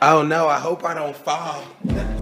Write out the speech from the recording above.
Oh no, I hope I don't fall.